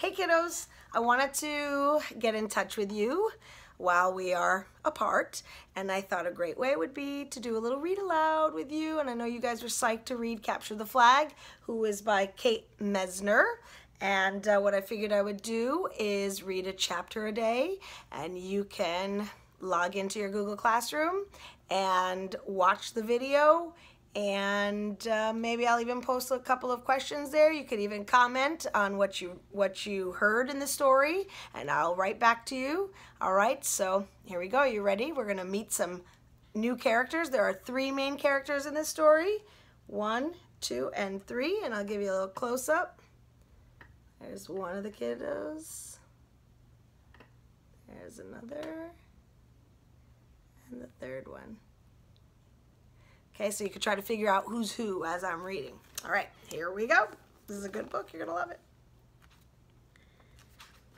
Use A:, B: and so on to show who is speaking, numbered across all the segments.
A: Hey kiddos, I wanted to get in touch with you while we are apart and I thought a great way would be to do a little read aloud with you and I know you guys were psyched to read Capture the Flag who is by Kate Messner and uh, what I figured I would do is read a chapter a day and you can log into your Google Classroom and watch the video and uh, maybe I'll even post a couple of questions there. You could even comment on what you what you heard in the story, and I'll write back to you. All right, so here we go. You ready? We're gonna meet some new characters. There are three main characters in this story: one, two, and three. And I'll give you a little close up. There's one of the kiddos. There's another, and the third one. Okay, so you can try to figure out who's who as I'm reading. All right, here we go. This is a good book. You're going to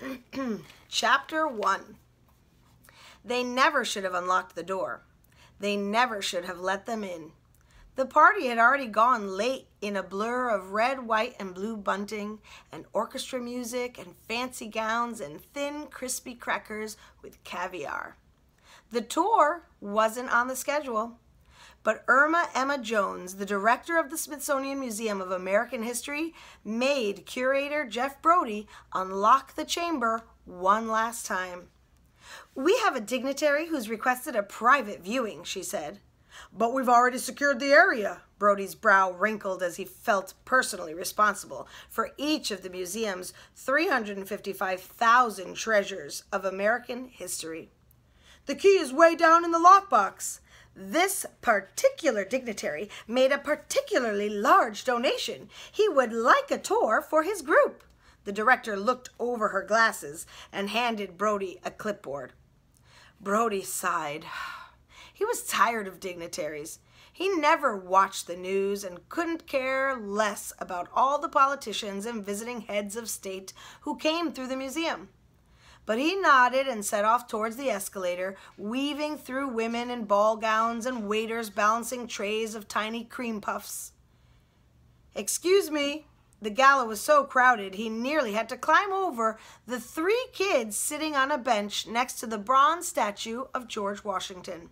A: love it. Chapter 1 They never should have unlocked the door. They never should have let them in. The party had already gone late in a blur of red, white, and blue bunting, and orchestra music, and fancy gowns, and thin, crispy crackers with caviar. The tour wasn't on the schedule. But Irma Emma Jones, the director of the Smithsonian Museum of American History, made curator Jeff Brody unlock the chamber one last time. We have a dignitary who's requested a private viewing, she said. But we've already secured the area. Brody's brow wrinkled as he felt personally responsible for each of the museum's 355,000 treasures of American history. The key is way down in the lockbox. This particular dignitary made a particularly large donation. He would like a tour for his group. The director looked over her glasses and handed Brody a clipboard. Brody sighed. He was tired of dignitaries. He never watched the news and couldn't care less about all the politicians and visiting heads of state who came through the museum. But he nodded and set off towards the escalator, weaving through women in ball gowns and waiters balancing trays of tiny cream puffs. Excuse me, the gala was so crowded he nearly had to climb over the three kids sitting on a bench next to the bronze statue of George Washington.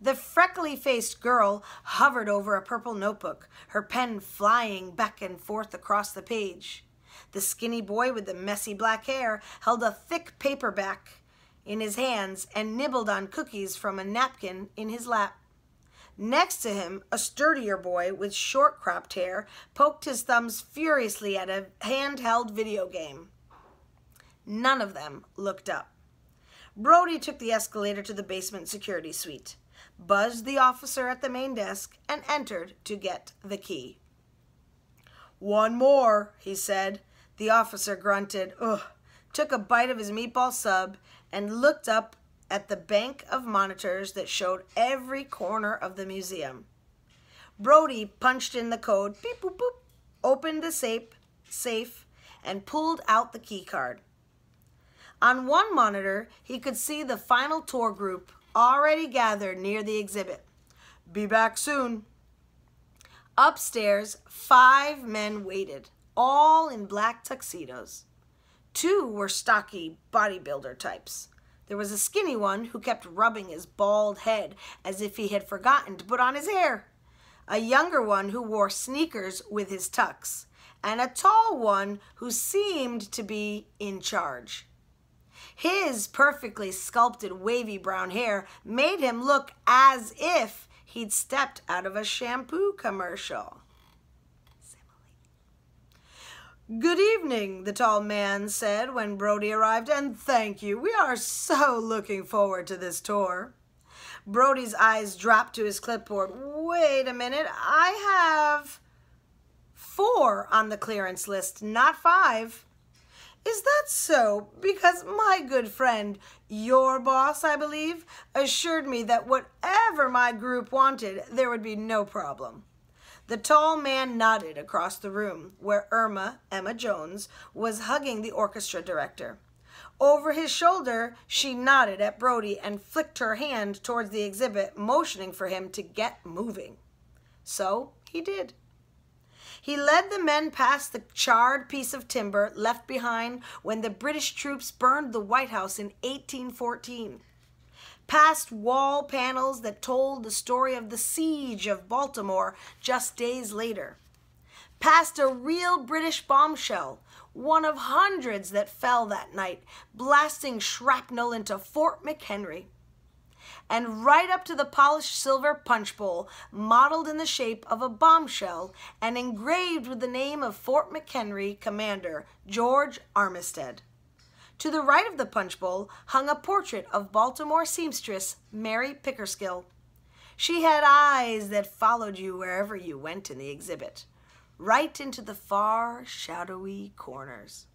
A: The freckly faced girl hovered over a purple notebook, her pen flying back and forth across the page. The skinny boy with the messy black hair held a thick paperback in his hands and nibbled on cookies from a napkin in his lap. Next to him, a sturdier boy with short cropped hair poked his thumbs furiously at a handheld video game. None of them looked up. Brody took the escalator to the basement security suite, buzzed the officer at the main desk, and entered to get the key. One more, he said. The officer grunted, ugh, took a bite of his meatball sub, and looked up at the bank of monitors that showed every corner of the museum. Brody punched in the code, beep boop boop, opened the safe, safe, and pulled out the key card. On one monitor, he could see the final tour group already gathered near the exhibit. Be back soon, Upstairs, five men waited, all in black tuxedos. Two were stocky bodybuilder types. There was a skinny one who kept rubbing his bald head as if he had forgotten to put on his hair. A younger one who wore sneakers with his tux. And a tall one who seemed to be in charge. His perfectly sculpted wavy brown hair made him look as if he'd stepped out of a shampoo commercial. Good evening, the tall man said when Brody arrived, and thank you. We are so looking forward to this tour. Brody's eyes dropped to his clipboard. Wait a minute, I have four on the clearance list, not five. Is that so? Because my good friend, your boss, I believe, assured me that whatever my group wanted, there would be no problem. The tall man nodded across the room, where Irma, Emma Jones, was hugging the orchestra director. Over his shoulder, she nodded at Brody and flicked her hand towards the exhibit, motioning for him to get moving. So he did. He led the men past the charred piece of timber left behind when the British troops burned the White House in 1814 past wall panels that told the story of the siege of Baltimore just days later, past a real British bombshell, one of hundreds that fell that night, blasting shrapnel into Fort McHenry. And right up to the polished silver punch bowl, modeled in the shape of a bombshell and engraved with the name of Fort McHenry commander George Armistead. To the right of the punch bowl hung a portrait of Baltimore seamstress Mary Pickersgill. She had eyes that followed you wherever you went in the exhibit, right into the far, shadowy corners.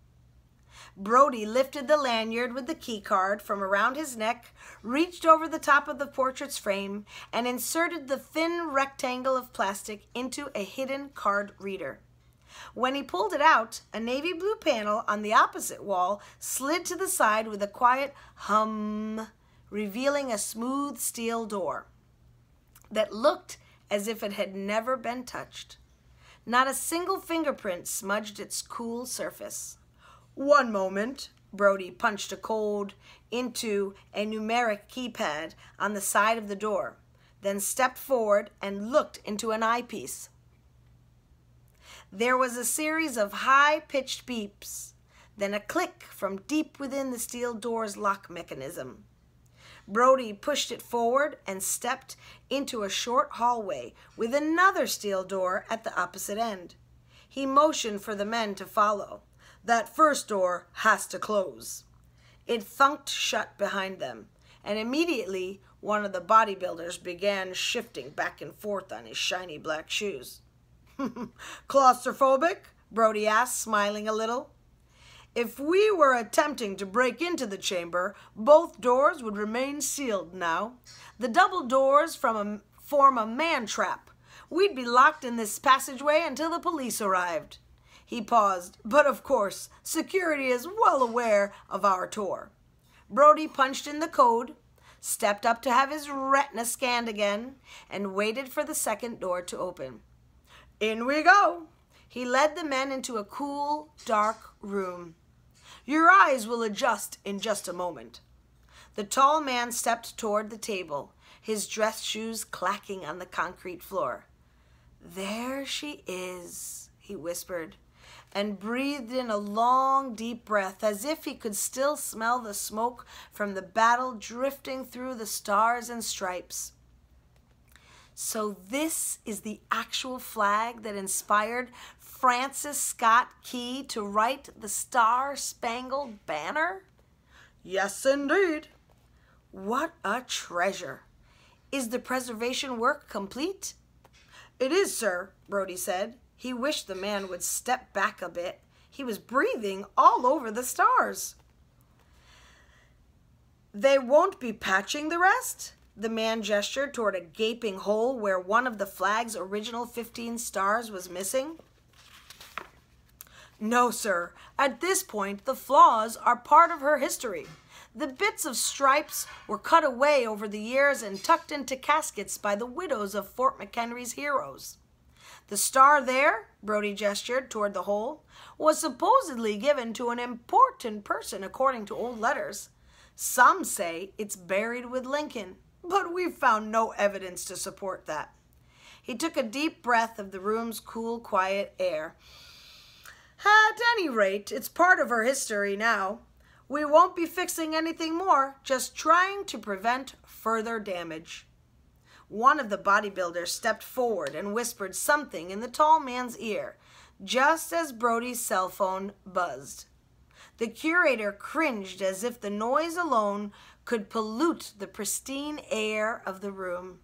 A: Brody lifted the lanyard with the key card from around his neck, reached over the top of the portrait's frame, and inserted the thin rectangle of plastic into a hidden card reader. When he pulled it out, a navy blue panel on the opposite wall slid to the side with a quiet hum, revealing a smooth steel door that looked as if it had never been touched. Not a single fingerprint smudged its cool surface. One moment, Brody punched a code into a numeric keypad on the side of the door, then stepped forward and looked into an eyepiece. There was a series of high-pitched beeps, then a click from deep within the steel door's lock mechanism. Brody pushed it forward and stepped into a short hallway with another steel door at the opposite end. He motioned for the men to follow. That first door has to close. It thunked shut behind them, and immediately one of the bodybuilders began shifting back and forth on his shiny black shoes. Claustrophobic? Brody asked, smiling a little. If we were attempting to break into the chamber, both doors would remain sealed now. The double doors from a, form a man-trap. We'd be locked in this passageway until the police arrived. He paused, but of course, security is well aware of our tour. Brody punched in the code, stepped up to have his retina scanned again, and waited for the second door to open. In we go. He led the men into a cool, dark room. Your eyes will adjust in just a moment. The tall man stepped toward the table, his dress shoes clacking on the concrete floor. There she is, he whispered, and breathed in a long, deep breath as if he could still smell the smoke from the battle drifting through the stars and stripes. So this is the actual flag that inspired Francis Scott Key to write the Star Spangled Banner? Yes, indeed. What a treasure. Is the preservation work complete? It is, sir, Brody said. He wished the man would step back a bit. He was breathing all over the stars. They won't be patching the rest? The man gestured toward a gaping hole where one of the flag's original 15 stars was missing. No, sir. At this point, the flaws are part of her history. The bits of stripes were cut away over the years and tucked into caskets by the widows of Fort McHenry's heroes. The star there, Brody gestured toward the hole, was supposedly given to an important person according to old letters. Some say it's buried with Lincoln but we've found no evidence to support that. He took a deep breath of the room's cool, quiet air. At any rate, it's part of her history now. We won't be fixing anything more, just trying to prevent further damage. One of the bodybuilders stepped forward and whispered something in the tall man's ear, just as Brody's cell phone buzzed. The curator cringed as if the noise alone could pollute the pristine air of the room.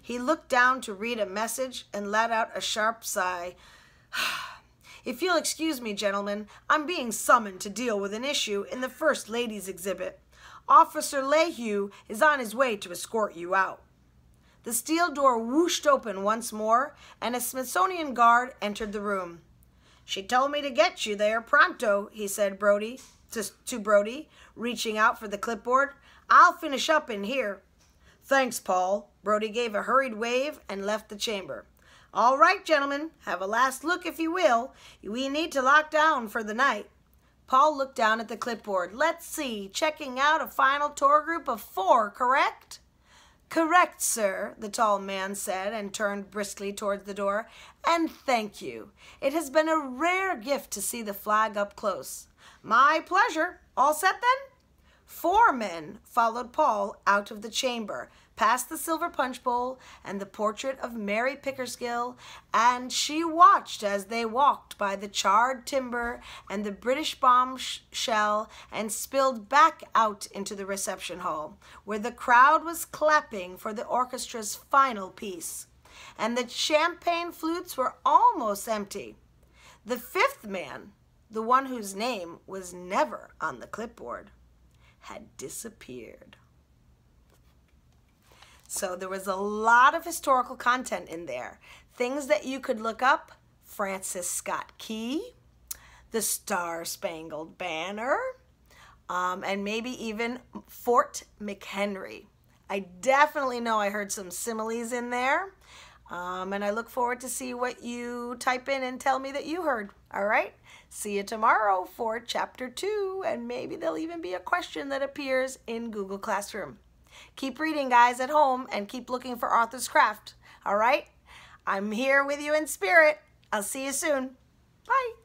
A: He looked down to read a message and let out a sharp sigh. if you'll excuse me, gentlemen, I'm being summoned to deal with an issue in the First Ladies exhibit. Officer Leyhew is on his way to escort you out. The steel door whooshed open once more, and a Smithsonian guard entered the room. She told me to get you there pronto, he said Brody to, to Brody, reaching out for the clipboard. I'll finish up in here. Thanks, Paul. Brody gave a hurried wave and left the chamber. All right, gentlemen, have a last look if you will. We need to lock down for the night. Paul looked down at the clipboard. Let's see, checking out a final tour group of four, correct? Correct, sir, the tall man said and turned briskly towards the door. And thank you. It has been a rare gift to see the flag up close. My pleasure. All set then? Four men followed Paul out of the chamber, past the silver punch bowl and the portrait of Mary Pickersgill, and she watched as they walked by the charred timber and the British bomb sh shell and spilled back out into the reception hall, where the crowd was clapping for the orchestra's final piece, and the champagne flutes were almost empty. The fifth man, the one whose name was never on the clipboard, had disappeared. So there was a lot of historical content in there. Things that you could look up Francis Scott Key, the Star Spangled Banner, um, and maybe even Fort McHenry. I definitely know I heard some similes in there. Um, and I look forward to see what you type in and tell me that you heard. All right. See you tomorrow for chapter two, and maybe there'll even be a question that appears in Google Classroom. Keep reading, guys, at home, and keep looking for author's craft. All right? I'm here with you in spirit. I'll see you soon. Bye.